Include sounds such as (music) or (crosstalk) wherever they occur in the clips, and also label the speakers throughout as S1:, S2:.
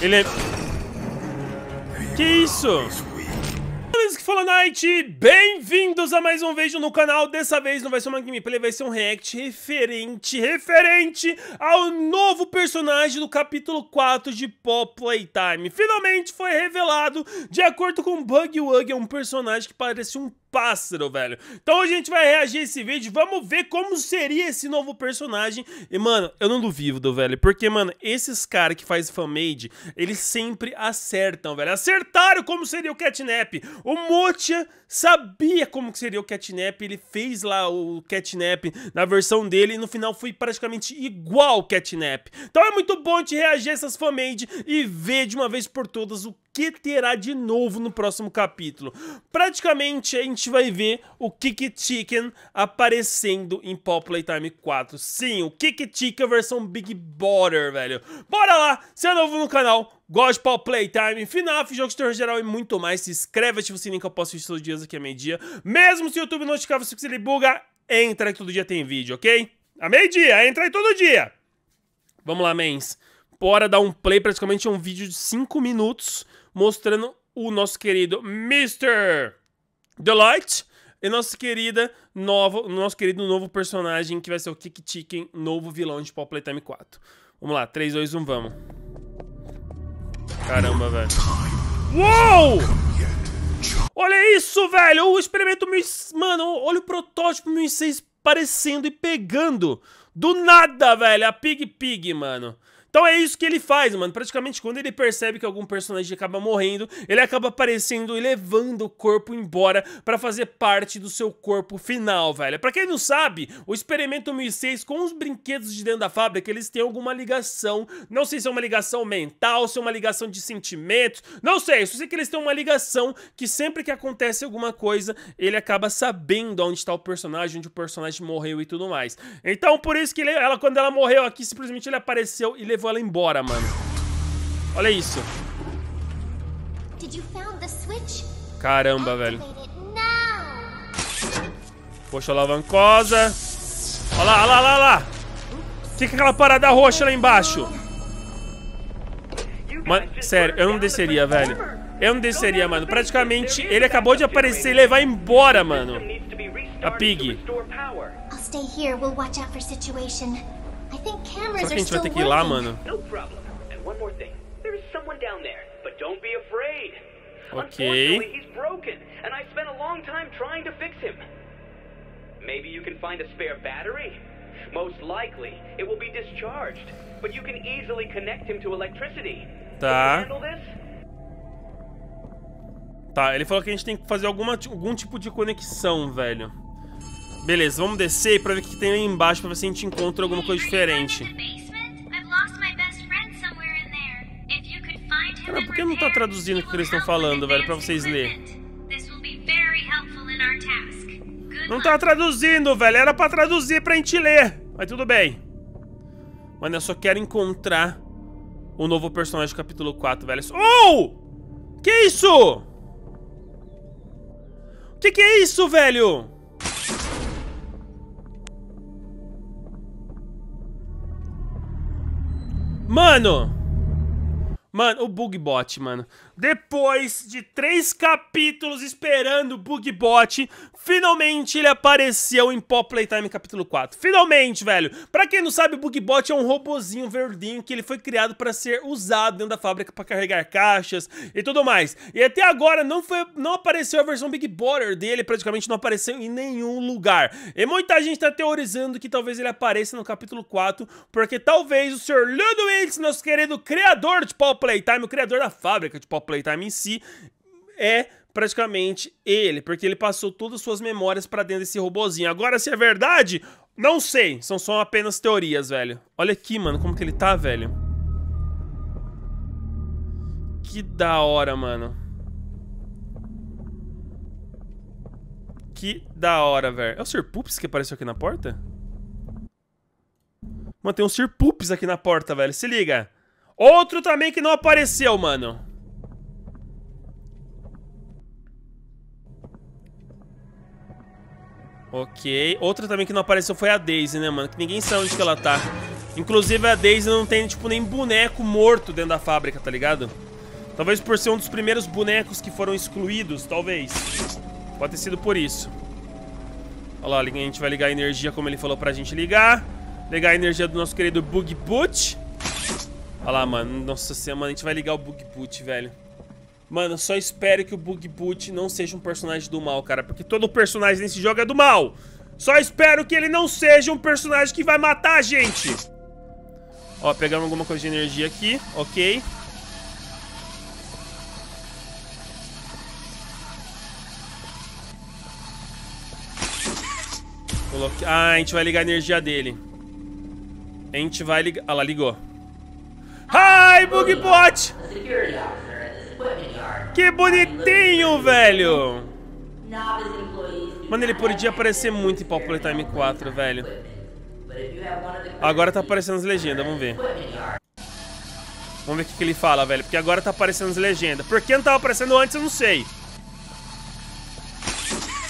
S1: Ele é... Que isso? Que fala Night, bem-vindos a mais um vídeo no canal, dessa vez não vai ser uma gameplay, vai ser um react referente, referente ao novo personagem do capítulo 4 de Pop Playtime. Finalmente foi revelado, de acordo com Bug Wug, é um personagem que parece um pássaro, velho. Então a gente vai reagir a esse vídeo, vamos ver como seria esse novo personagem. E, mano, eu não duvido, velho, porque, mano, esses caras que fazem fanmade, eles sempre acertam, velho. Acertaram como seria o Catnap. O Motia sabia como seria o Catnap, ele fez lá o Catnap na versão dele e no final foi praticamente igual o Catnap. Então é muito bom de reagir a essas fanmade e ver de uma vez por todas o que terá de novo no próximo capítulo. Praticamente a gente vai ver o Kiki Chicken aparecendo em Pop Playtime 4. Sim, o Kiki Chicken versão Big Brother, velho. Bora lá, se é novo no canal, gosta de Pop Playtime, FNAF, jogos de terror geral e muito mais. Se inscreve, ativa o sininho que eu posto vídeos todos os dias aqui a meio-dia. Mesmo se o YouTube notificar você que ele buga, entra que todo dia tem vídeo, ok? A meio-dia, entra aí todo dia. Vamos lá, mens. Bora dar um play, praticamente é um vídeo de 5 minutos mostrando o nosso querido Mr. Delight e nossa querida nova, nosso querido novo personagem que vai ser o Kick Chicken, novo vilão de Pop Playtime 4. Vamos lá, 3, 2, 1, vamos. Caramba, velho. Uou! Olha isso, velho! O experimento 1000... Mano, olha o protótipo 1006 parecendo e pegando. Do nada, velho. A Pig Pig, mano. Então é isso que ele faz, mano. Praticamente quando ele percebe que algum personagem acaba morrendo, ele acaba aparecendo e levando o corpo embora para fazer parte do seu corpo final, velho. Pra quem não sabe, o Experimento 1006 com os brinquedos de dentro da fábrica, eles têm alguma ligação. Não sei se é uma ligação mental, se é uma ligação de sentimentos. Não sei, só sei que eles têm uma ligação que sempre que acontece alguma coisa, ele acaba sabendo onde está o personagem, onde o personagem morreu e tudo mais. Então por isso que ele, ela, quando ela morreu aqui, simplesmente ele apareceu e levou levou ela embora, mano. Olha isso. Caramba, velho. Poxa, alavancosa. Olha lá, olha lá, olha lá. O que é aquela parada roxa lá embaixo? Mano, sério, eu não desceria, velho. Eu não desceria, mano. Praticamente, ele acabou de aparecer e levar embora, mano. A Pig. I'll stay here. We'll watch out for situation. Será que a gente vai ter que ir lá, mano? Ok. Maybe you can find a spare battery? Most likely, it will be discharged, but you can easily connect him to electricity. Tá. Tá, ele falou que a gente tem que fazer alguma, algum tipo de conexão, velho. Beleza, vamos descer pra ver o que tem aí embaixo pra ver se a gente encontra alguma coisa diferente. Cara, por que não tá traduzindo o que eles estão falando, velho, pra vocês lerem? Não tá traduzindo, velho. Era pra traduzir pra gente ler. Mas tudo bem. Mano, eu só quero encontrar o novo personagem do capítulo 4, velho. Oh! Que isso? Que que é isso, velho? Mano! Mano, o Bugbot, mano. Depois de três capítulos esperando o Bugbot, finalmente ele apareceu em Pop Playtime capítulo 4. Finalmente, velho. Pra quem não sabe, o Bugbot é um robozinho verdinho que ele foi criado pra ser usado dentro da fábrica pra carregar caixas e tudo mais. E até agora não, foi, não apareceu a versão Big Brother dele, praticamente não apareceu em nenhum lugar. E muita gente tá teorizando que talvez ele apareça no capítulo 4, porque talvez o Sr. Ludwig, nosso querido criador de Pop Playtime, o criador da fábrica de Pop Playtime em si é praticamente ele, porque ele passou todas as suas memórias para dentro desse robozinho. Agora, se é verdade, não sei, são só apenas teorias, velho. Olha aqui, mano, como que ele tá, velho. Que da hora, mano. Que da hora, velho. É o Sir Poops que apareceu aqui na porta? Mano, tem um Sir Poops aqui na porta, velho. Se liga. Outro também que não apareceu, mano. Ok. Outra também que não apareceu foi a Daisy, né, mano? Que ninguém sabe onde que ela tá. Inclusive a Daisy não tem, tipo, nem boneco morto dentro da fábrica, tá ligado? Talvez por ser um dos primeiros bonecos que foram excluídos, talvez. Pode ter sido por isso. Olha lá, a gente vai ligar a energia como ele falou pra gente ligar. Ligar a energia do nosso querido Bug Boot. Olha lá, mano. Nossa senhora, a gente vai ligar o Bug Boot, velho. Mano, só espero que o Bug Boot não seja um personagem do mal, cara. Porque todo personagem nesse jogo é do mal. Só espero que ele não seja um personagem que vai matar a gente. Ó, pegamos alguma coisa de energia aqui. Ok. Coloque... Ah, a gente vai ligar a energia dele. A gente vai ligar... Ah lá, ligou. Hi, Bugbot! Que bonitinho, velho! Mano, ele podia aparecer muito em Popular Time 4, velho. Agora tá aparecendo as legendas, vamos ver. Vamos ver o que, que ele fala, velho. Porque agora tá aparecendo as legendas. Por que não tava aparecendo antes, eu não sei.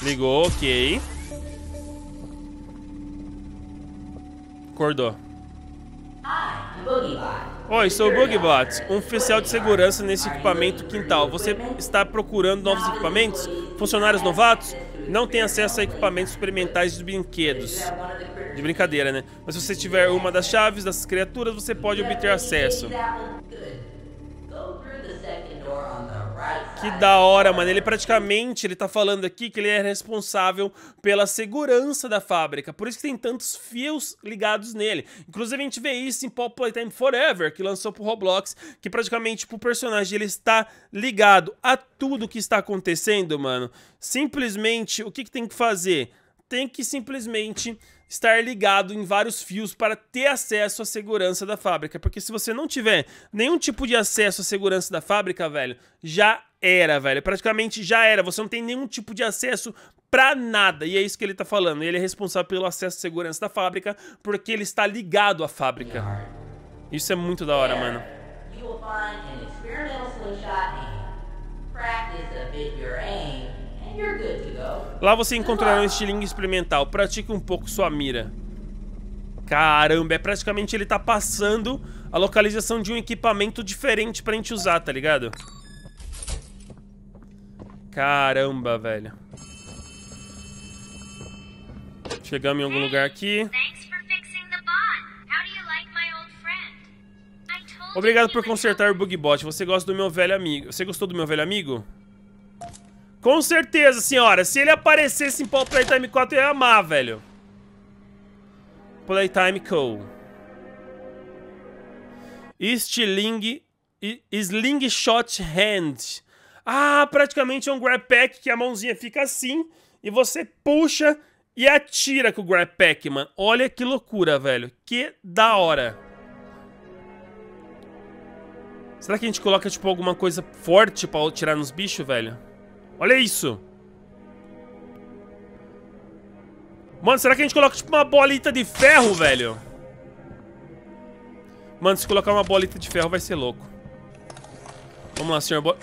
S1: Ligou, ok. Acordou. Oi, sou o Bugbot, um oficial de segurança nesse equipamento quintal. Você está procurando novos equipamentos? Funcionários novatos? Não tem acesso a equipamentos experimentais de brinquedos. De brincadeira, né? Mas se você tiver uma das chaves das criaturas, você pode obter acesso. Que da hora, mano. Ele praticamente, ele tá falando aqui que ele é responsável pela segurança da fábrica. Por isso que tem tantos fios ligados nele. Inclusive, a gente vê isso em Pop Playtime Forever, que lançou pro Roblox, que praticamente, o personagem, ele está ligado a tudo que está acontecendo, mano. Simplesmente, o que, que tem que fazer? Tem que simplesmente estar ligado em vários fios para ter acesso à segurança da fábrica. Porque se você não tiver nenhum tipo de acesso à segurança da fábrica, velho, já era, velho. Praticamente já era. Você não tem nenhum tipo de acesso pra nada. E é isso que ele tá falando. Ele é responsável pelo acesso à segurança da fábrica porque ele está ligado à fábrica. Isso é muito da hora, mano. Lá você encontrará um estilingue experimental. Pratique um pouco sua mira. Caramba, é praticamente ele tá passando a localização de um equipamento diferente pra gente usar, tá ligado? Caramba, velho. Chegamos em algum lugar aqui. Obrigado por consertar o Bugbot. Você gosta do meu velho amigo. Você gostou do meu velho amigo? Com certeza, senhora. Se ele aparecesse em Paul Playtime 4, eu ia amar, velho. Playtime Co. Stiling... Slingshot Hand. Ah, praticamente é um grab pack que a mãozinha fica assim e você puxa e atira com o grab pack, mano. Olha que loucura, velho. Que da hora. Será que a gente coloca, tipo, alguma coisa forte pra tirar nos bichos, velho? Olha isso. Mano, será que a gente coloca tipo uma bolita de ferro, velho? Mano, se colocar uma bolita de ferro vai ser louco. Vamos lá, senhor.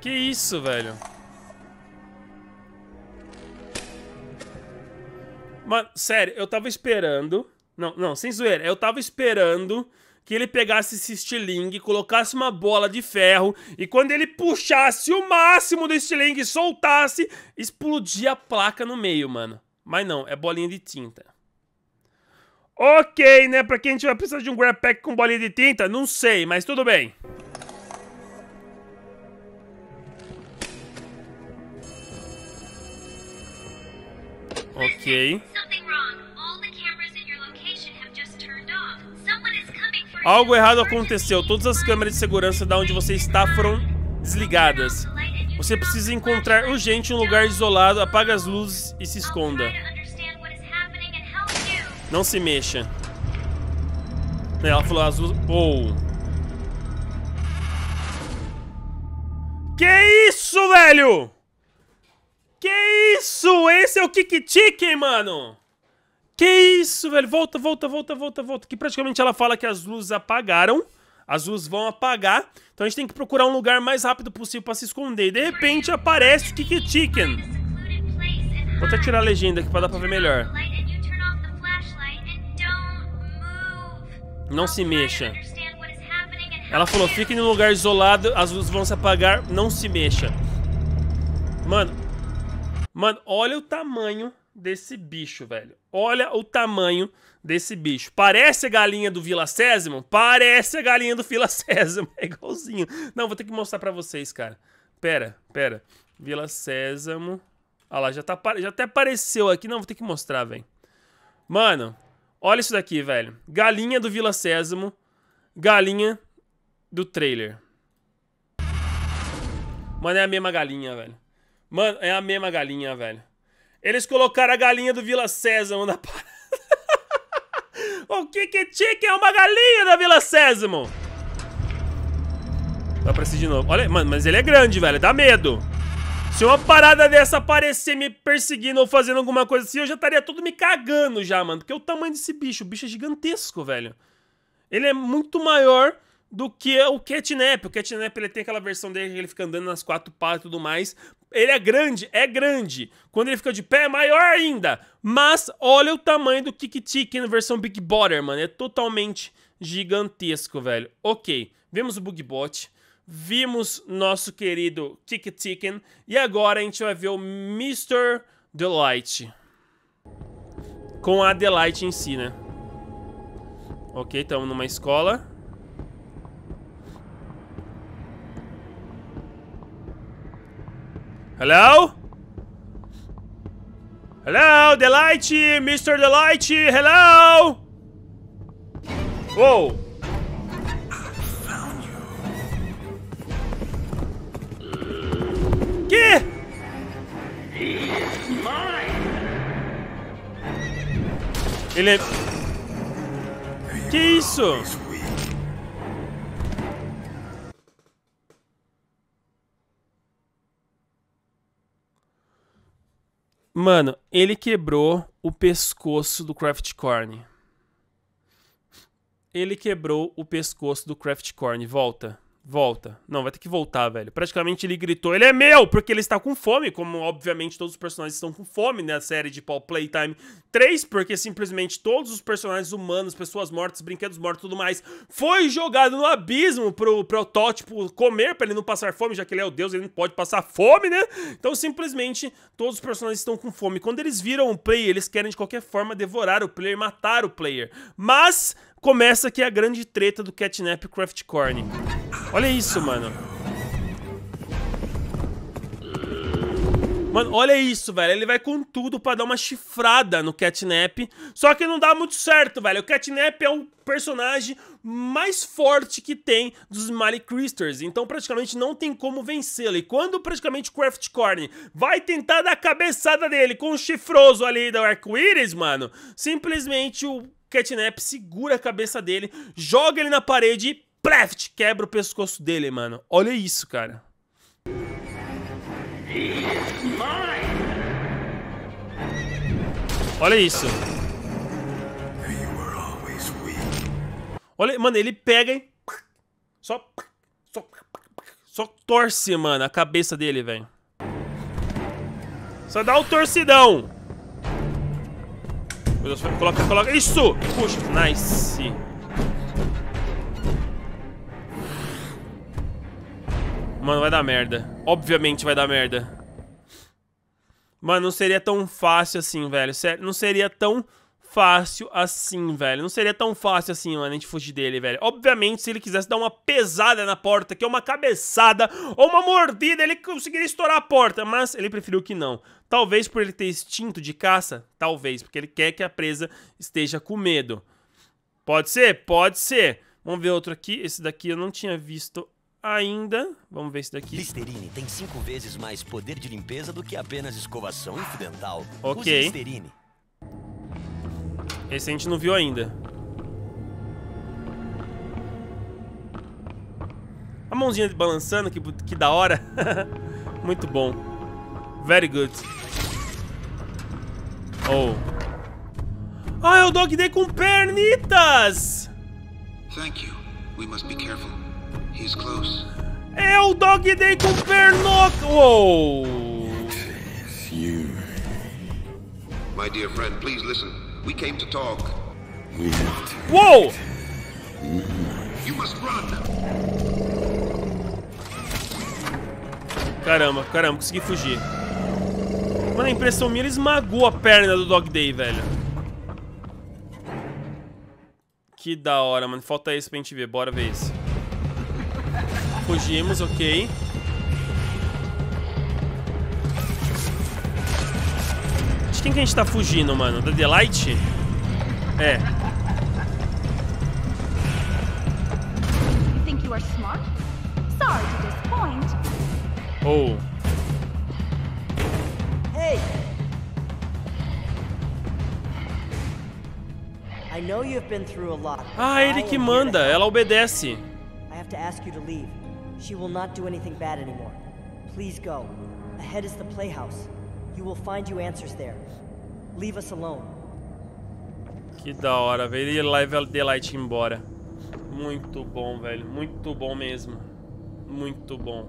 S1: Que isso, velho? Mano, sério, eu tava esperando. Não, não, sem zoeira. Eu tava esperando que ele pegasse esse estilingue, colocasse uma bola de ferro e quando ele puxasse o máximo do estilingue e soltasse, explodia a placa no meio, mano. Mas não, é bolinha de tinta. Ok, né? Pra quem vai precisar de um grab pack com bolinha de tinta? Não sei, mas tudo bem. Ok. Algo errado aconteceu. Todas as câmeras de segurança da onde você está foram desligadas. Você precisa encontrar urgente um lugar isolado, apague as luzes e se esconda. Não se mexa. Ela falou as luzes... Oh. Que isso, velho? Que isso? Esse é o Kick Chicken, mano? Que isso, velho? Volta, volta, volta, volta, volta. Que praticamente ela fala que as luzes apagaram. As luzes vão apagar. Então a gente tem que procurar um lugar mais rápido possível pra se esconder. E de repente aparece o Kiki Chicken. Vou até tirar a legenda aqui pra dar pra ver melhor. Não se mexa. Ela falou, fique em um lugar isolado, as luzes vão se apagar, não se mexa. Mano, mano, olha o tamanho desse bicho, velho. Olha o tamanho desse bicho. Parece a galinha do Vila Sésamo? Parece a galinha do Vila (laughs) Sésamo. É igualzinho. Não, vou ter que mostrar pra vocês, cara. Pera, pera. Vila Sésamo. Olha lá, já, tá, já até apareceu aqui. Não, vou ter que mostrar, velho. Mano, olha isso daqui, velho. Galinha do Vila Sésamo. Galinha do trailer. Mano, é a mesma galinha, velho. Mano, é a mesma galinha, velho. Eles colocaram a galinha do Vila Sésamo na (laughs) parada. o chicken é uma galinha da Vila Sésamo? Vai aparecer de novo. Olha, mano, mas ele é grande, velho. Dá medo. Se uma parada dessa aparecer me perseguindo ou fazendo alguma coisa assim, eu já estaria todo me cagando já, mano. Porque o tamanho desse bicho, o bicho é gigantesco, velho. Ele é muito maior do que o Catnap. O Catnap ele tem aquela versão dele que ele fica andando nas quatro patas e tudo mais. Ele é grande, é grande. Quando ele fica de pé, é maior ainda. Mas olha o tamanho do Kiki Chicken na versão Big Butter, mano. É totalmente gigantesco, velho. Ok, vemos o Bugbot. Vimos nosso querido Kiki Chicken. E agora a gente vai ver o Mr. Delight. Com a Delight em si, né? Ok, estamos numa escola. Hello? Hello, Delight, Mr. Delight, hello? Whoa. Que? Ele é... Que isso? Mano, ele quebrou o pescoço do Craft Corn. Ele quebrou o pescoço do Craft Corn. Volta. Volta. Não, vai ter que voltar, velho. Praticamente ele gritou, ele é meu, porque ele está com fome, como obviamente todos os personagens estão com fome na série de Paul Playtime 3, porque simplesmente todos os personagens humanos, pessoas mortas, brinquedos mortos e tudo mais, foi jogado no abismo pro protótipo comer pra ele não passar fome, já que ele é o deus, ele não pode passar fome, né? Então simplesmente todos os personagens estão com fome. Quando eles viram o player, eles querem de qualquer forma devorar o player, matar o player. Mas começa aqui a grande treta do Catnap Craft Corn. Olha isso, mano. Mano, olha isso, velho. Ele vai com tudo pra dar uma chifrada no Catnap. Só que não dá muito certo, velho. O Catnap é o personagem mais forte que tem dos Smiley Crystals. Então, praticamente, não tem como vencê-lo. E quando, praticamente, o Craft Corn vai tentar dar a cabeçada dele com o chifroso ali do arco-íris, mano, simplesmente o Catnap segura a cabeça dele, joga ele na parede e pleft, quebra o pescoço dele, mano. Olha isso, cara. Olha isso. Olha, mano, ele pega e só só só torce, mano, a cabeça dele, velho. Só dá o torcidão. Coloca, coloca. Isso! Puxa, nice. Mano, vai dar merda. Obviamente vai dar merda. Mano, não seria tão fácil assim, velho. Não seria tão fácil assim, velho. Não seria tão fácil assim, mano, a gente fugir dele, velho. Obviamente, se ele quisesse dar uma pesada na porta, que é uma cabeçada ou uma mordida, ele conseguiria estourar a porta, mas ele preferiu que não. Talvez por ele ter instinto de caça, talvez, porque ele quer que a presa esteja com medo. Pode ser? Pode ser. Vamos ver outro aqui. Esse daqui eu não tinha visto ainda. Vamos ver esse daqui.
S2: Listerine tem cinco vezes mais poder de limpeza do que apenas escovação e dental.
S1: Ok.
S2: Use Listerine.
S1: Esse a gente não viu ainda. A mãozinha balançando, que, que da hora. (laughs) Muito bom. Very good. Oh. Ah, é o Dog Day com pernitas!
S3: Thank you. We must be careful. He's close.
S1: É o Dog Day com pernoca! Uou!
S4: You.
S3: My dear friend, please listen. We came to talk.
S4: We have to.
S1: Uou!
S3: You must run.
S1: Caramba, caramba, consegui fugir. Mano, a impressão minha, ele esmagou a perna do Dog Day, velho. Que da hora, mano. Falta esse pra gente ver. Bora ver esse. Fugimos, ok. De quem que a gente tá fugindo, mano? Da Delight? É.
S5: Disappoint.
S1: Oh.
S6: Hey! I know you've been through a lot. but
S1: Ah, ele
S6: I
S1: que manda. Ela obedece.
S6: I have to ask you to leave. She will not do anything bad anymore. Please go. Ahead is the playhouse. You will find you answers there. Leave us alone.
S1: Que da hora, velho. Ele leva a Delight embora. Muito bom, velho. Muito bom mesmo. Muito bom.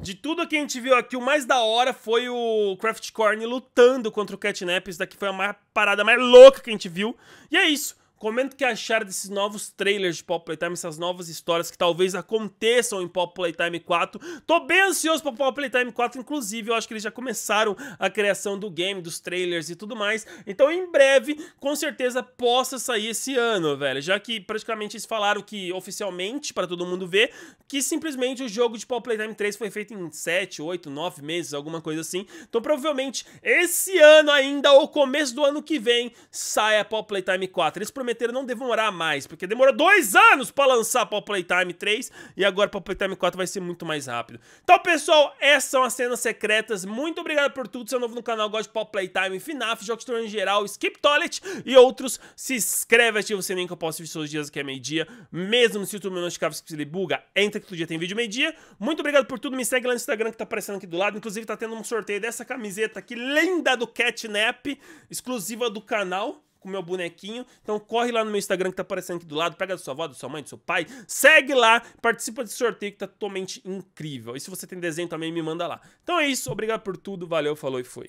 S1: De tudo que a gente viu aqui, o mais da hora foi o Craft Corn lutando contra o Catnap. Isso daqui foi a parada mais louca que a gente viu. E é isso. Comenta o que acharam desses novos trailers de Pop Playtime, essas novas histórias que talvez aconteçam em Pop Playtime 4. Tô bem ansioso para Pop Playtime 4, inclusive eu acho que eles já começaram a criação do game, dos trailers e tudo mais. Então em breve, com certeza, possa sair esse ano, velho. Já que praticamente eles falaram que oficialmente, para todo mundo ver, que simplesmente o jogo de Pop Playtime 3 foi feito em 7, 8, 9 meses, alguma coisa assim. Então provavelmente esse ano ainda, ou começo do ano que vem, saia Pop Playtime 4. Eles prometeram não demorar mais, porque demorou dois anos pra lançar Pop Playtime 3 e agora Pop Playtime 4 vai ser muito mais rápido. Então, pessoal, essas são as cenas secretas. Muito obrigado por tudo. Se é novo no canal, gosta de Pop Playtime, FNAF, Jogos de em geral, Skip Toilet e outros, se inscreve, ativa o sininho que eu posto vídeos todos os dias que é meio-dia. Mesmo se o YouTube não notificar se ele buga, entra que todo dia tem vídeo meio-dia. Muito obrigado por tudo. Me segue lá no Instagram que tá aparecendo aqui do lado. Inclusive, tá tendo um sorteio dessa camiseta aqui, linda do Catnap, exclusiva do canal com meu bonequinho. Então corre lá no meu Instagram que tá aparecendo aqui do lado, pega da sua avó, da sua mãe, do seu pai, segue lá, participa desse sorteio que tá totalmente incrível. E se você tem desenho também, me manda lá. Então é isso, obrigado por tudo, valeu, falou e fui.